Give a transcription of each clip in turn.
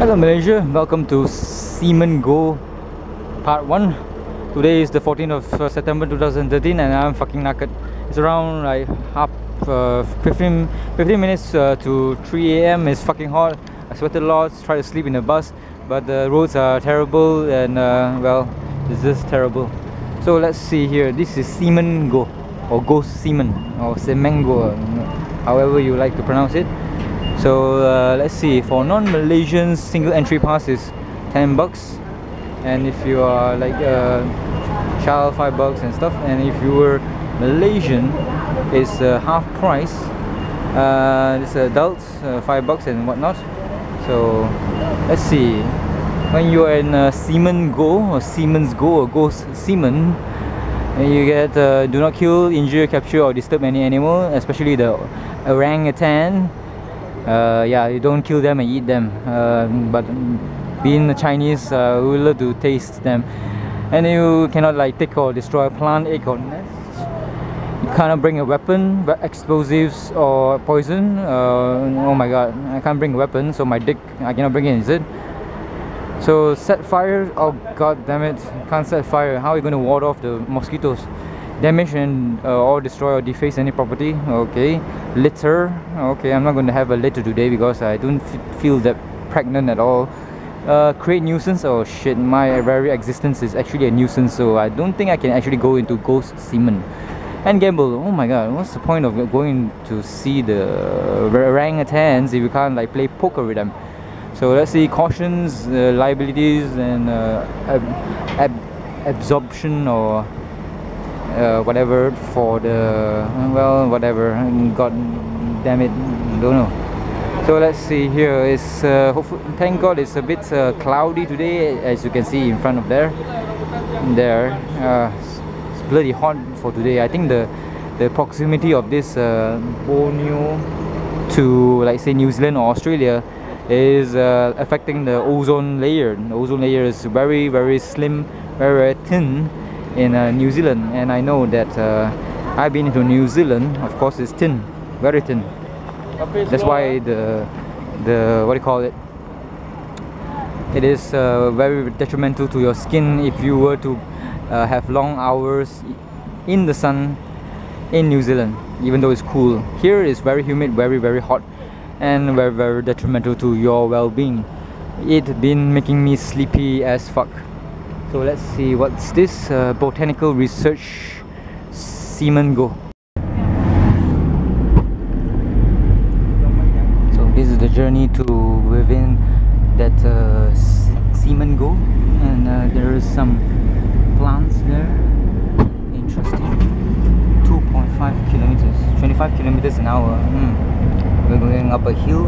Hello Malaysia, welcome to Seaman Go Part 1 Today is the 14th of uh, September 2013 and I'm fucking knackered. It's around like half, uh, 15, 15 minutes uh, to 3 a.m. It's fucking hot. I sweated a lot, tried to sleep in the bus But the roads are terrible and uh, well, it's just terrible. So let's see here, this is Seaman Go Or Go Seaman or Semenggoh However you like to pronounce it so uh, let's see for non-malaysians single entry pass is 10 bucks. And if you are like a uh, child 5 bucks and stuff and if you were malaysian it's uh, half price. Uh, it's adults uh, 5 bucks and whatnot. So let's see. When you are in uh, Seaman Go or Seaman's Go or Go Seaman and you get uh, do not kill, injure, capture or disturb any animal especially the orangutan uh, yeah you don't kill them and eat them. Uh, but being a Chinese uh, we love to taste them. And you cannot like take or destroy a plant egg or nest. You cannot bring a weapon explosives or poison. Uh, oh my god I can't bring a weapon so my dick I cannot bring it is it? So set fire. Oh god damn it can't set fire. How are you going to ward off the mosquitoes damage and uh, or destroy or deface any property. Okay. Litter. Okay i'm not going to have a litter today because i don't feel that pregnant at all. Uh, create nuisance. Oh shit. My very existence is actually a nuisance so i don't think i can actually go into ghost semen. And gamble. Oh my god. What's the point of going to see the orangutans if you can't like play poker with them? So let's see. Cautions uh, liabilities and uh, ab ab absorption or uh, whatever for the well whatever god damn it don't know. So let's see here it's uh, thank god it's a bit uh, cloudy today as you can see in front of there. There uh, it's bloody hot for today. I think the the proximity of this uh, Borneo to like say New Zealand or Australia is uh, affecting the ozone layer. The ozone layer is very very slim very, very thin in uh, New Zealand. And I know that uh, I've been to New Zealand. Of course it's thin very thin. That's why the the what do you call it? It is uh, very detrimental to your skin if you were to uh, have long hours in the sun in New Zealand even though it's cool. Here is very humid very very hot and very very detrimental to your well-being. It been making me sleepy as fuck so let's see what's this uh, botanical research Seaman Go. So this is the journey to within that uh, Seaman Go and uh, there is some plants there. Interesting. 2.5 kilometers, 25 kilometers an hour. Mm. We're going up a hill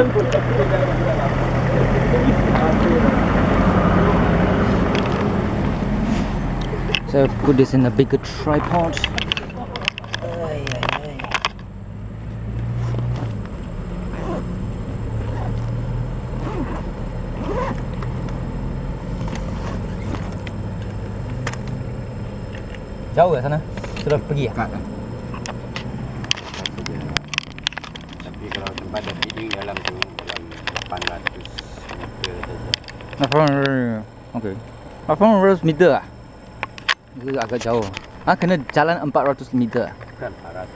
So put this in a bigger tripod. Jauh ke sana? Sudah pergi ya? Kan? 800 meter ah? Itu agak jauh Ah kena jalan 400 meter Bukan 400.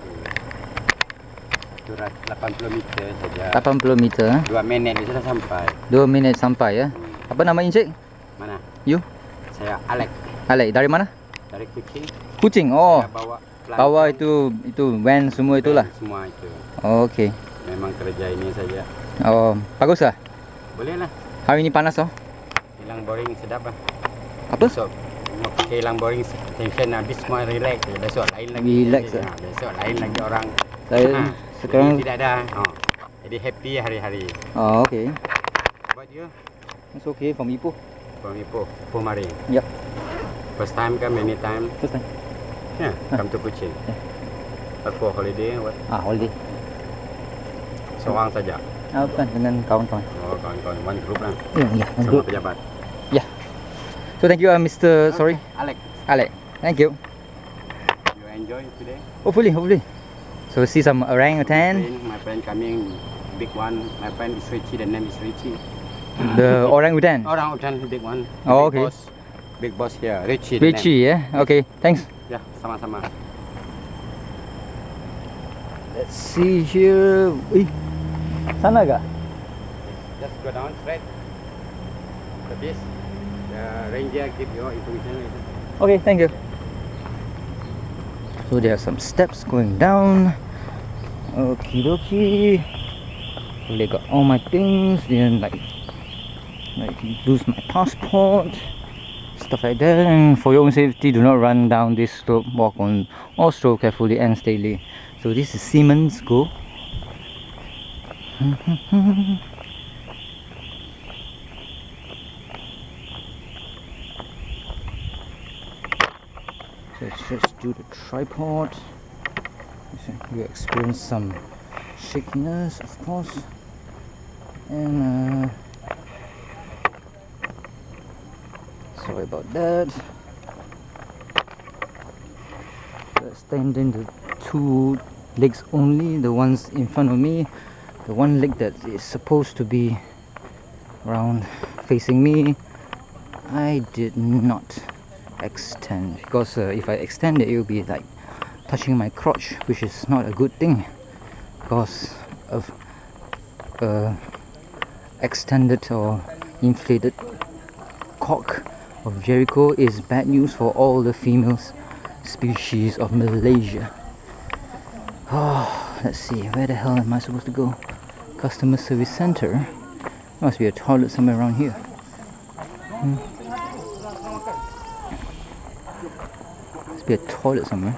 Tu rat- 80 meter saja. 80 meter ah. 2 minit dia sudah sampai. 2 minit sampai ya Apa nama encik? Mana? You? Saya Alex Alek dari mana? dari Kuching. Kucing Oh Saya bawa pelan- Bawah itu itu van semua itulah Semua itu. oh, Okay Memang kerja ini saja. Oh bagus lah Boleh lah. Hari ini panas oh Hilang boring sedap lah. Apa? Besok fikir hilang boring tension habis semua relax je. Besok lain lagi. Relax Ha, lah. besok lain lagi orang. Saya Ha, sekarang jadi tidak ada. Ha. Jadi happy hari-hari. Oh okay Buat you It's okay from Ipoh from Ipoh, Ipoh Mari. Yup First time kan many time. First time Yeah, come to Kuching. Yeah. But for holiday what? Ah holiday Seorang saja. Ah bukan dengan kawan-kawan Oh, kawan-kawan one group lah. Ya ya Sama good pejabat. So thank you uh, Mr. Sorry Alex, Alek Thank you you enjoy today? Hopefully, hopefully. So see some orangutan. Friend, my friend coming, big one. My friend is Richie. The name is Richie. The orangutan. Orang utan big one. Oh, big okay. Boss, big boss here, Richie. Richie, yeah. Okay, thanks. Yeah, sama-sama. Let's see here. Eh, sana kah? Just go down straight. The this. The ranger your information. Okay, thank you. So there are some steps going down. Okie dokie. So they got all my things. Then like, like lose my passport, stuff like that. And for your own safety, do not run down this slope. Walk on or stroll carefully and steadily. So this is Siemens Go. just do the tripod. You experience some shakiness, of course, and uh, sorry about that. So Standing the two legs only, the ones in front of me, the one leg that is supposed to be around facing me. I did not extend because uh, if I extend it, it will be like touching my crotch, which is not a good thing because of uh, extended or inflated cock of Jericho is bad news for all the females species of Malaysia. Oh, let's see, where the hell am I supposed to go? Customer service center. Must be a toilet somewhere around here. Be a toilet somewhere.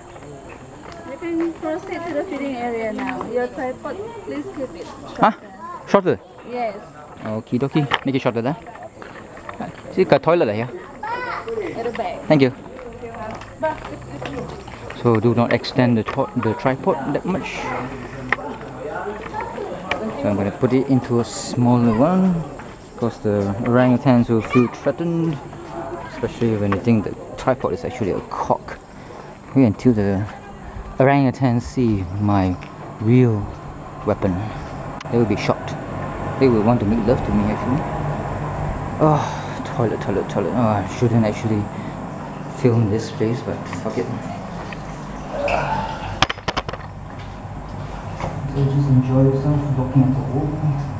You can proceed to the feeding area now. Your tripod, please keep it. Huh? shorter. Yes. Okie dokie, make it shorter lah. See, got toilet here. At the back. Thank you. So do not extend the to- the tripod that much. So I'm gonna put it into a smaller one because the orangutans will feel threatened. especially when you think the tripod is actually a cock. Wait until the orangutan see my real weapon. They will be shocked. They will want to make love to me actually. Oh, toilet, toilet, toilet. Oh, I shouldn't actually film this place, but fuck it. So just enjoy yourself looking at the wall.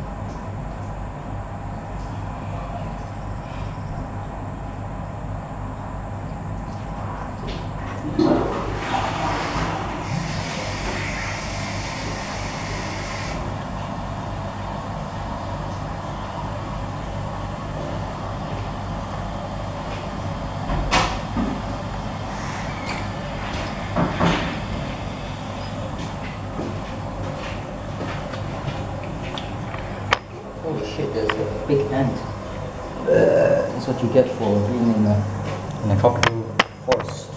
Big ant. That's what you get for being in a, in a tropical forest.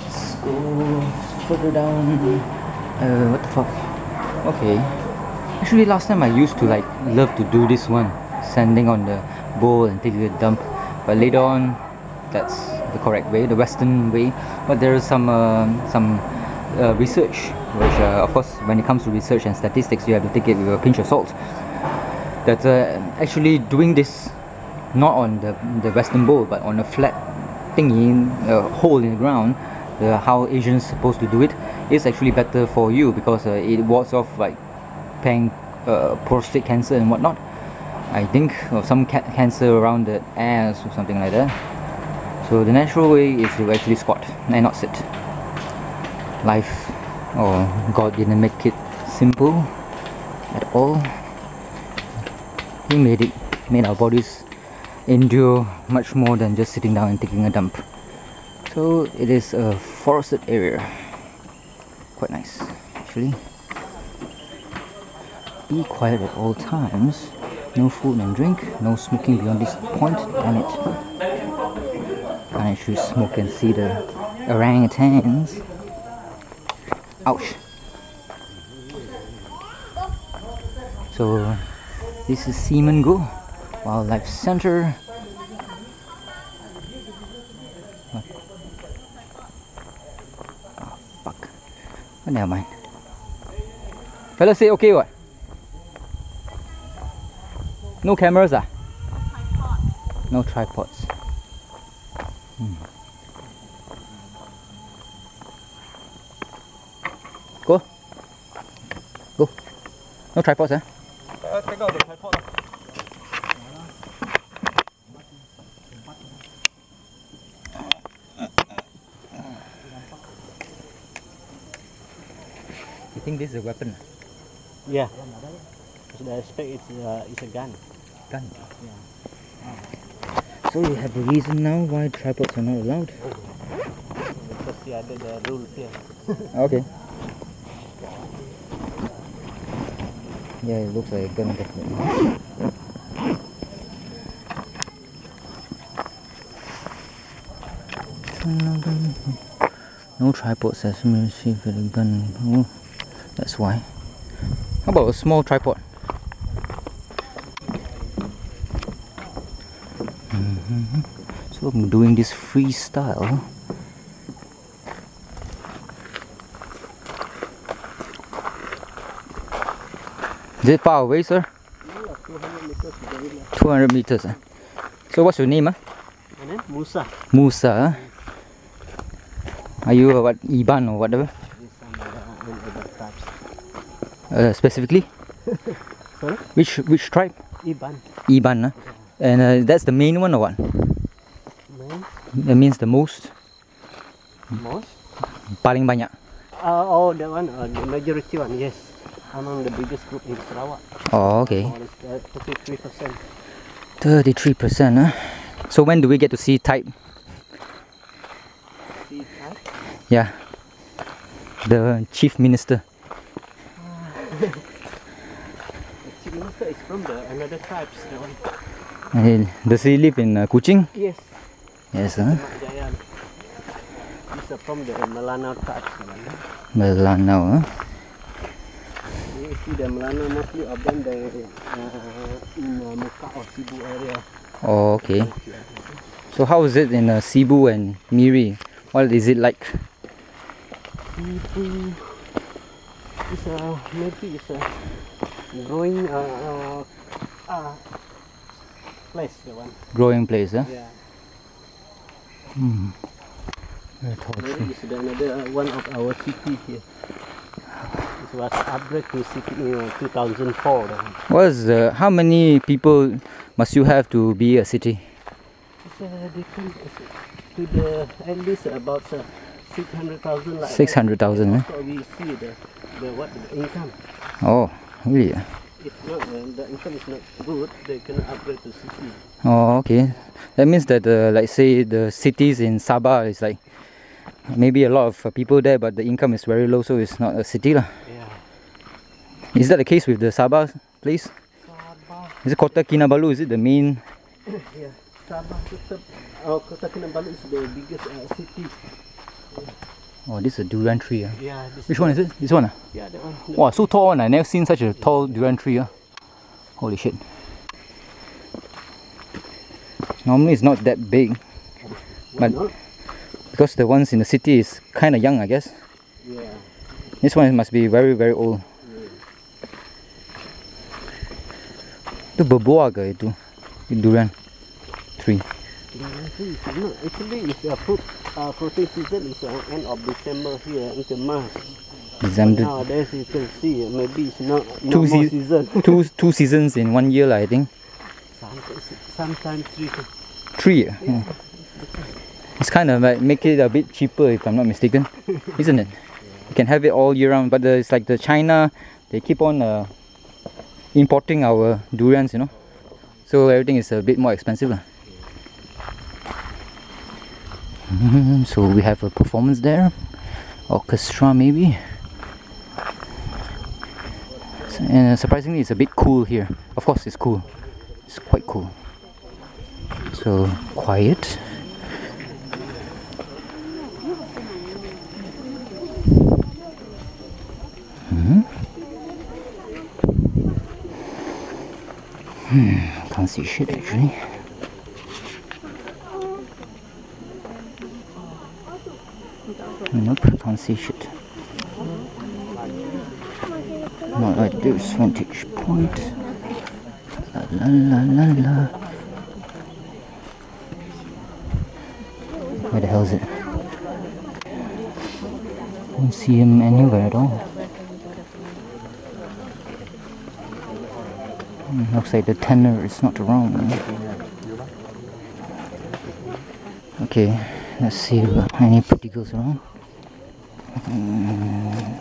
Let's go further down. Uh, what the fuck? Okay. Actually, last time I used to like love to do this one, standing on the bowl and taking a dump. But later on, that's the correct way, the Western way. But there is some um some uh, research, which uh, of course, when it comes to research and statistics, you have to take it with a pinch of salt. That uh, actually doing this not on the the Western bowl, but on a flat thingy, hole in the ground, how Asians supposed to do it is actually better for you because uh, it wards off like pang, uh, prostate cancer and whatnot. I think or some ca- cancer around the ass or something like that. So the natural way is to actually squat and not sit. Life or God didn't make it simple at all. He made it made our bodies endure much more than just sitting down and taking a dump. So it is a forested area. Quite nice, actually. Be quiet at all times. No food and drink. No smoking beyond this point. Damn it. Can't actually smoke and see the orangutans. Ouch. So this is Seaman Go Wildlife Center. Oh fuck. Oh, never mind. Fella say okay what? No cameras ah? No tripods. Hmm. Go. Go. No tripods ah? take out the tripod. You think this is a weapon? Yeah. So I expect it's uh, it's a gun. Gun. Yeah. So you have a reason now why tripods are not allowed? Because the other the rules here. Okay. Yeah, it looks like a gun definitely. No tripod says me receive with a gun. Oh, that's why. How about a small tripod? Mhm. So I'm doing this freestyle. Is it far away, sir? 200 meters. eh? So what's your name? ah? And then Musa. Musa. ah? Are you what Iban or whatever? Uh, and other tribes. Specifically? Sorry? Which which tribe? Iban. Iban. ah? And uh, that's the main one or what? Man. That means the most Most. paling banyak. Uh, oh, that one. Uh, the majority one. Yes. Among the biggest group in Sarawak. Oh, okay. Oh, uh, 33%. 33%. ah. So when do we get to see Taib? See, huh? Yeah. The chief minister. The chief Minister is from the another tribes. That one. Uh, does he live in uh, Kuching? Yes. Yes, huh? He's uh, from the Melanau tribes. that one. Melanau, huh? You see the Melanau mostly of them they uh, in uh, Mukah or Sibu area. Oh, okay. So how is it in uh, Sibu and Miri? What is it like? Sibu is a maybe it's a growing uh, uh, uh, place. The one. Growing place, huh? Yeah. Hmm. Very tall Maybe it's the another uh, one of our city here. It was upgraded to city in uh, 2004. the one. What is the, how many people must you have to be a city? It's uh, different uh, to the at least about uh, 600,000 like 600,000, eh? So we see the, the what the income. Oh, really? If not, uh, the income is not good, they can upgrade to city. Oh, okay. That means that, uh, like, say, the cities in Sabah is like maybe a lot of uh, people there, but the income is very low, so it's not a city. lah. Yeah. Is that the case with the Sabah place? Sabah, Is it Kota Kinabalu? Is it the main? yeah. Sabah tetap, oh, Kota Kinabalu is the biggest uh, city. Oh, this is a durian tree. ah. Yeah. This Which one is it? This one? ah? Yeah, that one. Wow, so tall one. I never seen such a tall durian tree. ah. Holy shit. Normally it's not that big but- because the ones in the city is kind of young, I guess. Yeah. This one must be very very old. Itu berbuah ke itu? Durian tree. Yeah, it's not, actually, it's a fruit, uh, fruiting season is uh, end of December here into March. December. Nowadays you can see uh, maybe it's not, Two season. two two seasons in one year, I think. sometimes, three. Three. ah? Hmm. It's kind of like make it a bit cheaper if I'm not mistaken, isn't it? You can have it all year round, but the, it's like the China, they keep on uh, importing our durians, you know. So everything is a bit more expensive. lah. Mhm, so we have a performance there, orchestra maybe. And surprisingly, it's a bit cool here. Of course, it's cool. It's quite cool. So quiet. Hmm. Hmm. Can't see shit actually. Nope, can't see shit. Not like this vantage point. La la la la la. Where the hell is it? Don't see him anywhere at all. Hmm, Looks like the tenor is not around. Okay, let's see if any girls around. Hmm,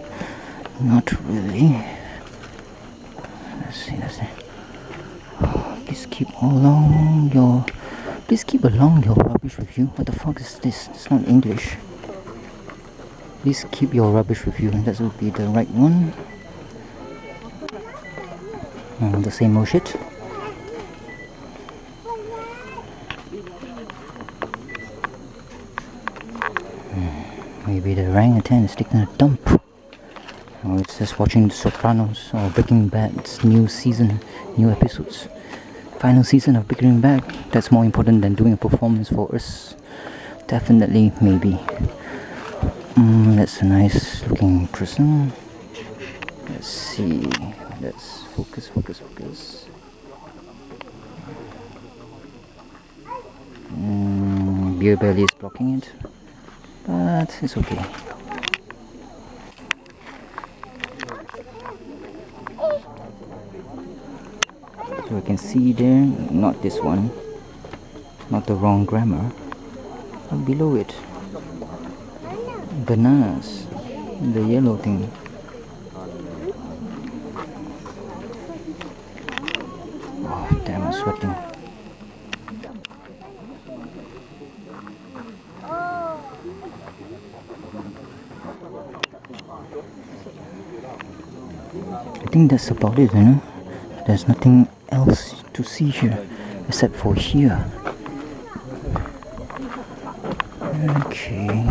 not really. Let's see, let's see. Please keep along your. Please keep along your rubbish with you. What the fuck is this? It's not English. Please keep your rubbish with you. That would be the right one. Mm, the same old shit. Maybe the orangutan is taking a dump. Or it's just watching The Sopranos or Breaking Bad's new season, new episodes. Final season of Breaking Bad. That's more important than doing a performance for us. Definitely, maybe. Mm, that's a nice looking prison. Let's see. Let's focus, focus, focus. Mm, beer belly is blocking it, but it's okay. So I can see there, not this one, not the wrong grammar, but below it, bananas, the yellow thing. Oh, damn, I'm sweating. think that's about it, you know. There's nothing else to see here except for here. Okay.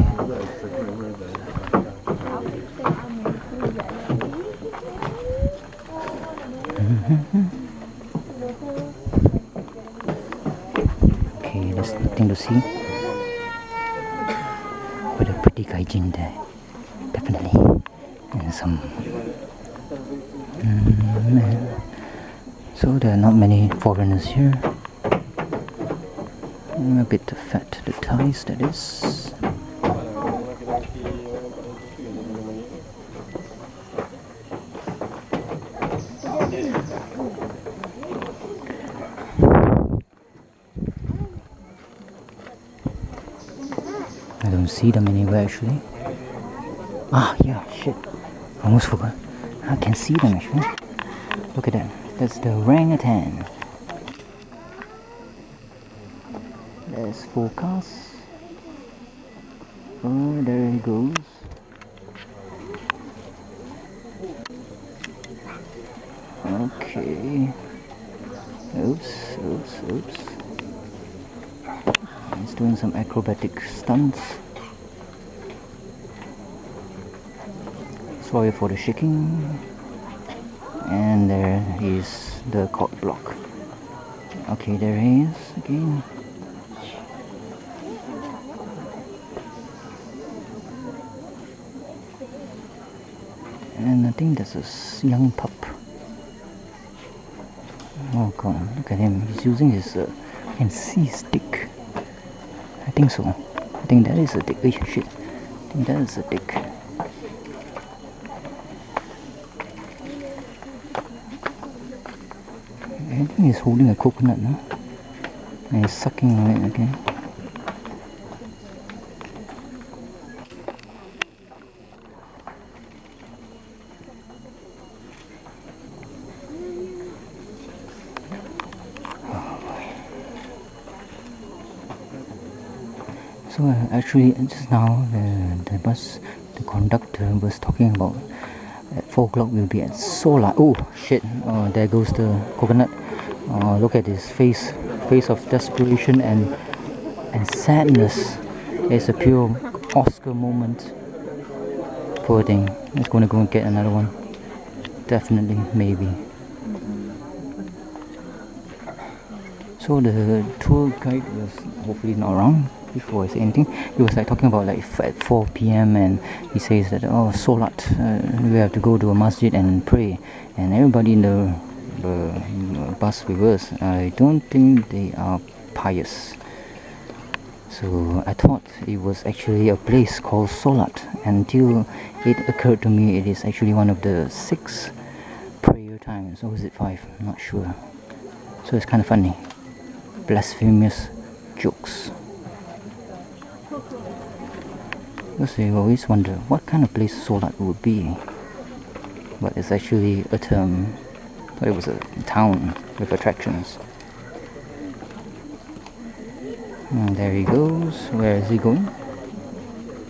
Mm-hmm. Okay, there's nothing to see. But a pretty gaijin there. Definitely. And some. Mm, so there are not many foreigners here. A bit fat, the ties that is. I don't see them anywhere actually. Ah, yeah, shit. Almost forgot. I can see them actually. Look at that. That's the orangutan. There's forecast. Oh, there he goes. Okay. Oops, oops, oops. He's doing some acrobatic stunts. Sorry for the shaking. And there is the court block. Okay, there he is again. And I think there's a young pup. Oh god, look at him. He's using his, uh, can see his dick. I think so. I think that is a dick. Eh, shit. I think that is a dick. I think he's holding a coconut, no? And he's sucking on it again. So uh, actually, just now the, the bus, the conductor was talking about at four o'clock we'll be at Sola. Oh shit! Oh, there goes the coconut. Oh, look at his face, face of desperation and and sadness. It's a pure Oscar moment. Poor thing. He's gonna go and get another one. Definitely, maybe. So the tour guide was hopefully not wrong before I say anything. He was like talking about like at 4 p.m. and he says that oh Solat, uh, we have to go to a masjid and pray, and everybody in the, uh, bus us, I don't think they are pious. So I thought it was actually a place called Solat until it occurred to me it is actually one of the six prayer times. Or is it five? I'm not sure. So it's kind of funny blasphemous jokes. You always wonder what kind of place Solat would be. But it's actually a term, it was a town with attractions. And there he goes. Where is he going?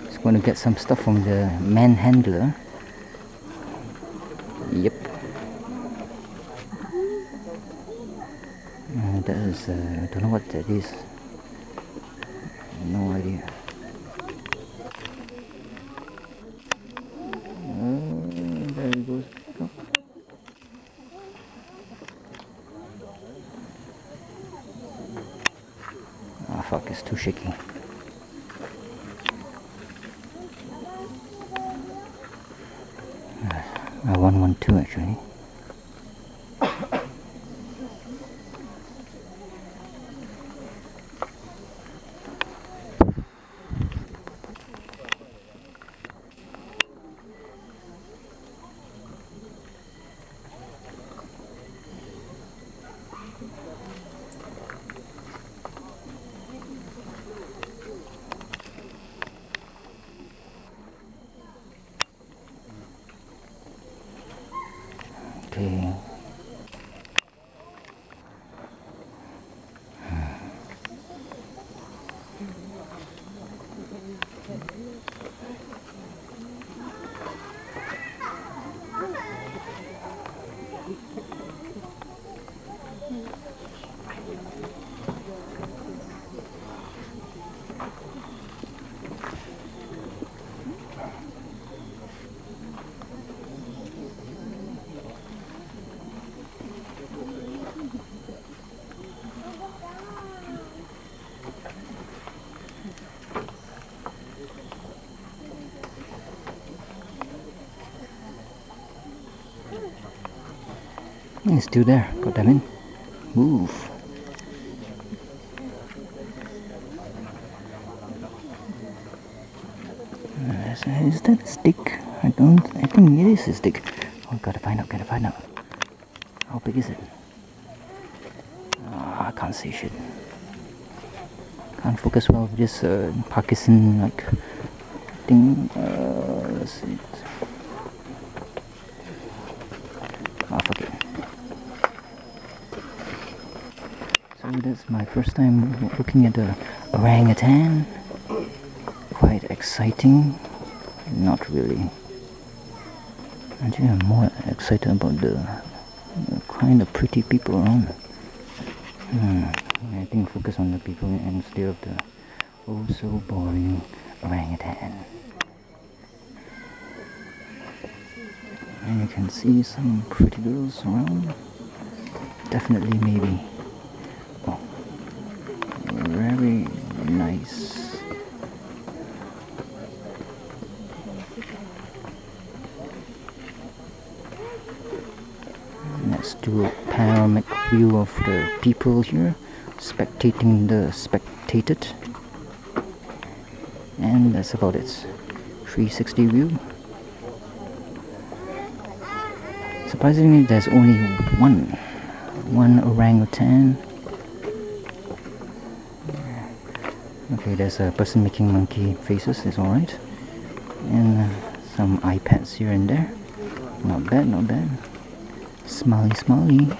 He's going to get some stuff from the manhandler. Yep. Uh, that is, uh, don't know what that is. No idea. Uh, there he goes. Oh. Ah, fuck, it's too shaky. Uh, 112 actually. Okay. It's still there. God damn it. Move. Is that a stick? I don't. I think it is a stick. Oh, gotta find out. Gotta find out. How big is it? Ah, I can't see shit. Can't focus well with this uh, like thing let's see. Ah, fuck it. So that's my first time looking at the orangutan. Quite exciting. Not really. Think I'm more excited about the, the kind of pretty people around. Hmm. I think focus on the people instead of the oh so boring orangutan. And you can see some pretty girls around. Definitely, maybe. Oh, very nice. Let's do a panoramic view of the people here, spectating the spectated. And that's about it. 360 view. Surprisingly, there's only one, one orangutan. Okay, there's a person making monkey faces. It's all right, and uh, some iPads here and there. Not bad, not bad. Smiley, smiley.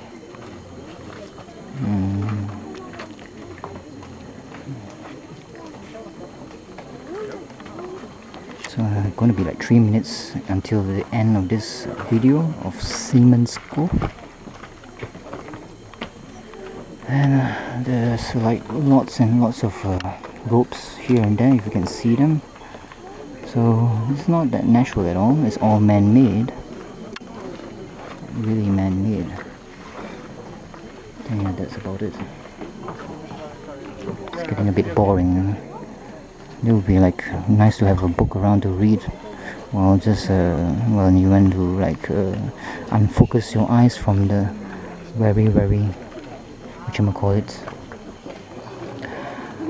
So uh, going to be like three minutes until the end of this video of Siemens Go. And uh, there's like lots and lots of uh, ropes here and there if you can see them. So it's not that natural at all. It's all man-made. Really man-made. That's about it. It's getting a bit boring. It would be like nice to have a book around to read. Well, just uh, well, you want to like uh, unfocus your eyes from the very, very, what you call it,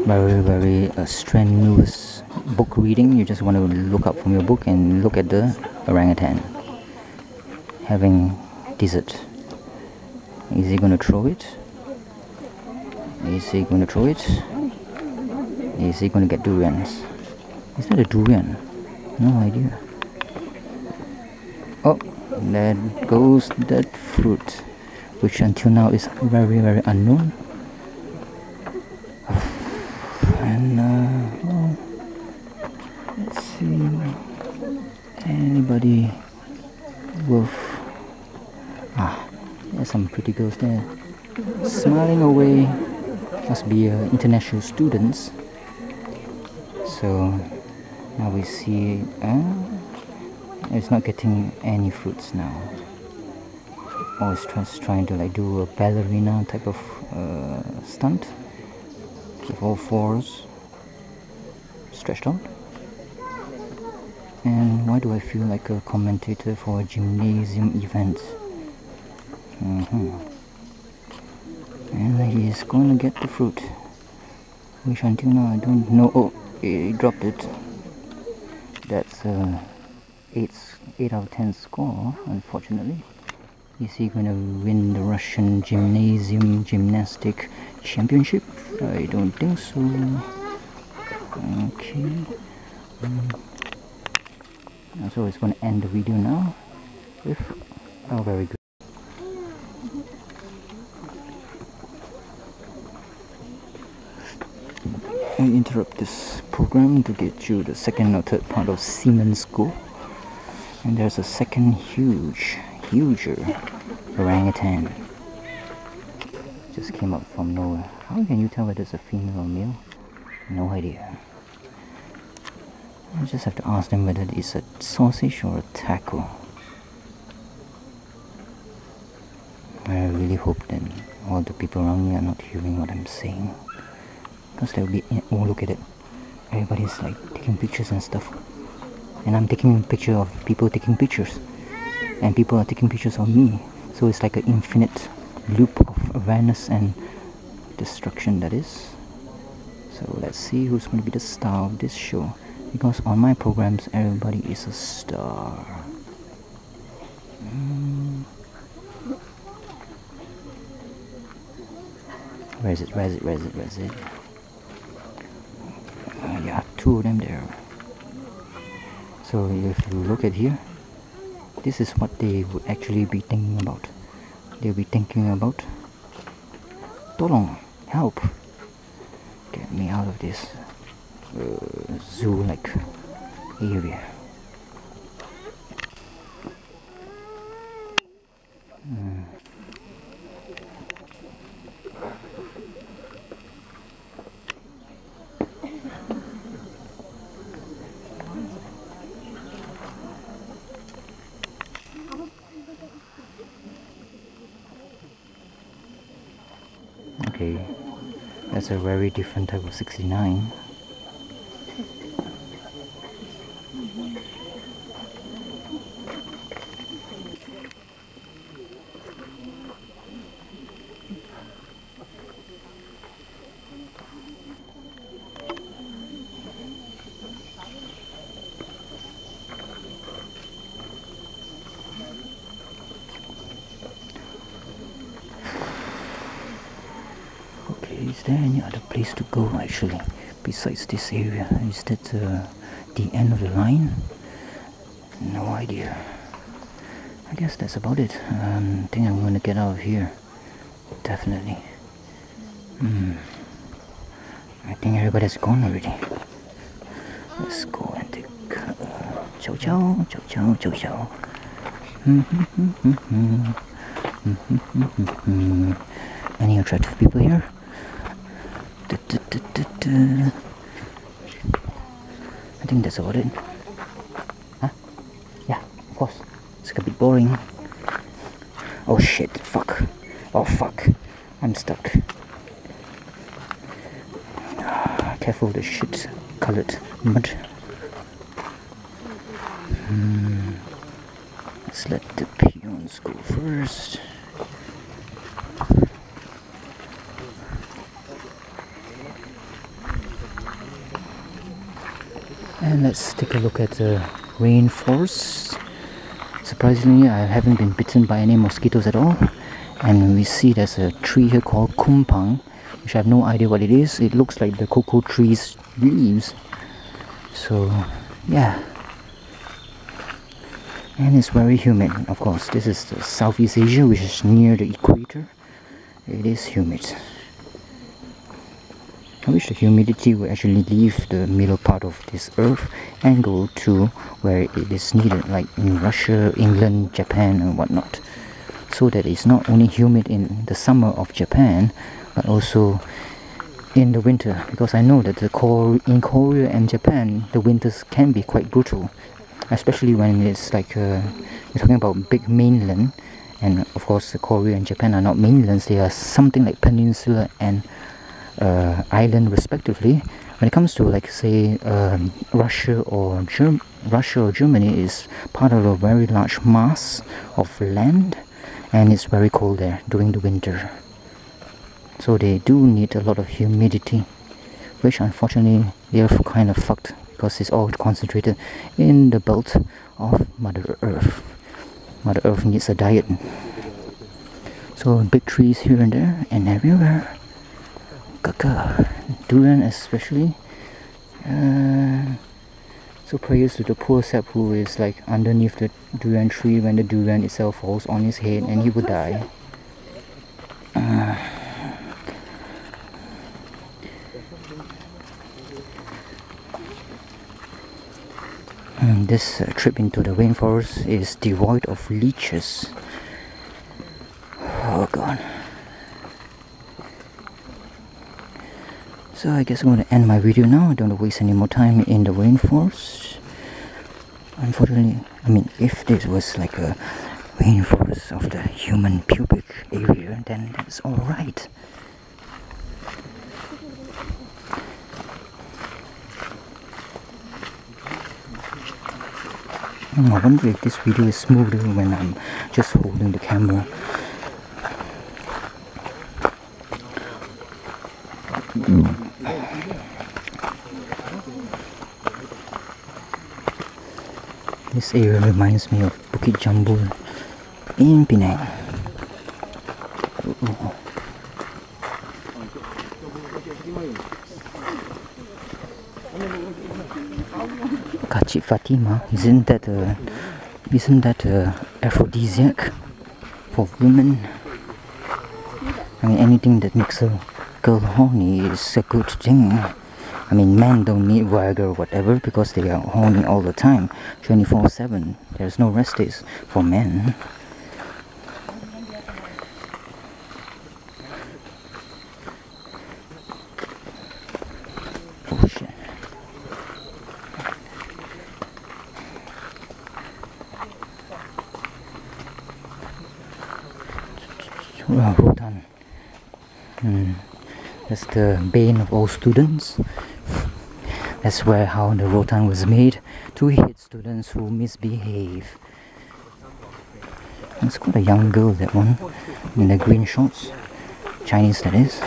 very, very uh, strenuous book reading. You just want to look up from your book and look at the orangutan having dessert. Is he going to throw it? Is he going to throw it? Is he going to get durians? Is that a durian? No idea. Oh, there goes that fruit, which until now is very, very unknown. And, uh, well, let's see. Anybody worth. Ah, there's some pretty girls there. Smiling away. Must be uh, international students. So now we see uh, it's not getting any fruits now. Or it's just trying to like do a ballerina type of uh, stunt with all fours stretched out. And why do I feel like a commentator for a gymnasium event? hmm And he is going to get the fruit, which until now I don't know. Oh, he dropped it. That's a 8, 8 out of 10 score, unfortunately. Is he going to win the Russian Gymnasium Gymnastic Championship? I don't think so. Okay. Mm. So it's going to end the video now with oh very good. Interrupt this program to get you the second or third part of Semenggoh. And there's a second huge, huger orangutan. Just came up from nowhere. How can you tell whether it's a female or male? No idea. I just have to ask them whether it's a sausage or a taco. I really hope that all the people around me are not hearing what I'm saying. Because they'll be, oh look at it. Everybody's like taking pictures and stuff. And I'm taking a picture of people taking pictures. And people are taking pictures of me. So it's like an infinite loop of awareness and destruction that is. So let's see who's going to be the star of this show. Because on my programs, everybody is a star. Mm. Where is it? Where is it? Where is it? Where is it? Two of them there. So if you look at here, this is what they would actually be thinking about. They'll be thinking about Tolong, help! Get me out of this uh, zoo-like area. Hmm. Okay, that's a very different type of 69. Okay, is there any other place to go actually besides this area? Is that uh, the end of the line? No idea. I guess that's about it. Um, I think I'm gonna get out of here. Definitely. Hmm. I think everybody's gone already. Let's go and take. Uh, ciao ciao, ciao ciao, ciao ciao. Hmm, hmm, hmm, hmm, hmm, hmm. Any attractive people here? I think that's about it. Huh? Yeah, of course. It's a bit boring. Oh shit, fuck. Oh fuck. I'm stuck. Careful the shit colored mud. Hmm. Let's let the peons go first. And let's take a look at the rainforest. Surprisingly, I haven't been bitten by any mosquitoes at all. And we see there's a tree here called kumpang, which I have no idea what it is. It looks like the cocoa tree's leaves. So, yeah. And it's very humid, of course. This is the Southeast Asia, which is near the equator. It is humid. I wish the humidity would actually leave the middle part of this earth and go to where it is needed, like in Russia, England, Japan, and whatnot. So that it's not only humid in the summer of Japan, but also in the winter. Because I know that the Kor- in Korea and Japan, the winters can be quite brutal, especially when it's like uh, you're talking about big mainland. And of course, Korea and Japan are not mainlands; they are something like peninsula and uh, island respectively. When it comes to like say um, Russia or Germ- Russia or Germany is part of a very large mass of land, and it's very cold there during the winter. So they do need a lot of humidity, which unfortunately they're kind of fucked because it's all concentrated in the belt of Mother Earth. Mother Earth needs a diet. So big trees here and there and everywhere kaka durian especially. Uh, so prayers to the poor sap who is like underneath the durian tree when the durian itself falls on his head and he would die. Uh, this uh, trip into the rainforest is devoid of leeches. Oh god So I guess I'm going to end my video now. I don't want to waste any more time in the rainforest. Unfortunately, I mean, if this was like a rainforest of the human pubic area, then that's alright. Hmm, I wonder if this video is smoother when I'm just holding the camera. Mm. This area reminds me of Bukit Jambul in Penang. Ooh. Fatima, isn't that a, isn't that a aphrodisiac for women? I mean, anything that makes a girl horny is a good thing. I mean, men don't need Viagra or whatever because they are horny all the time, 24 7. There's no rest days for men. Oh shit. Wow, Rotan. Hmm. That's the bane of all students. That's where how the rotan was made to hit students who misbehave. It's quite a young girl, that one, in the green shorts. Chinese, that is.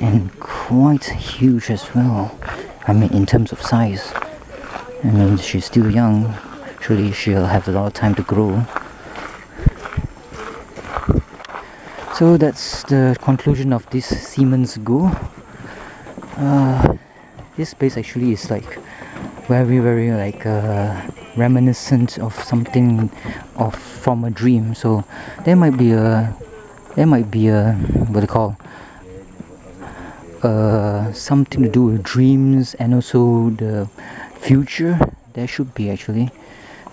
And quite huge as well. I mean, in terms of size. I mean, she's still young. Surely she'll have a lot of time to grow. So that's the conclusion of this Semenggoh. Uh, this place actually is like very very like uh, reminiscent of something of from a dream. So there might be a there might be a what you call uh, something to do with dreams and also the future. There should be actually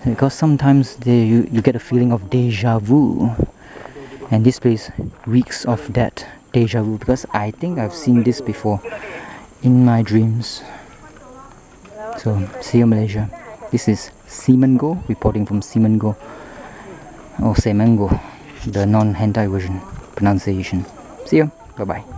because sometimes they, you, you get a feeling of deja vu and this place reeks of that deja vu because I think I've seen this before in my dreams. So, see you Malaysia. This is Semengo reporting from Semengo or Semengo, the non hentai version pronunciation. See you. Bye bye.